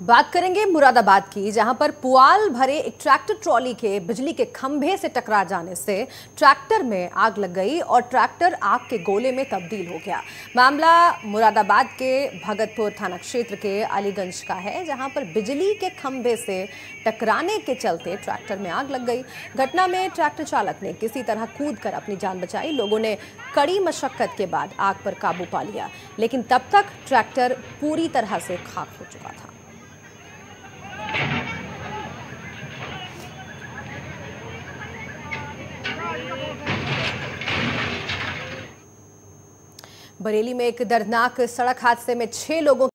बात करेंगे मुरादाबाद की, जहाँ पर पुआल भरे एक ट्रैक्टर ट्रॉली के बिजली के खंभे से टकरा जाने से ट्रैक्टर में आग लग गई और ट्रैक्टर आग के गोले में तब्दील हो गया। मामला मुरादाबाद के भगतपुर थाना क्षेत्र के अलीगंज का है, जहाँ पर बिजली के खंभे से टकराने के चलते ट्रैक्टर में आग लग गई। घटना में ट्रैक्टर चालक ने किसी तरह कूद कर अपनी जान बचाई। लोगों ने कड़ी मशक्कत के बाद आग पर काबू पा लिया, लेकिन तब तक ट्रैक्टर पूरी तरह से खाक हो चुका था। बरेली में एक दर्दनाक सड़क हादसे में छह लोगों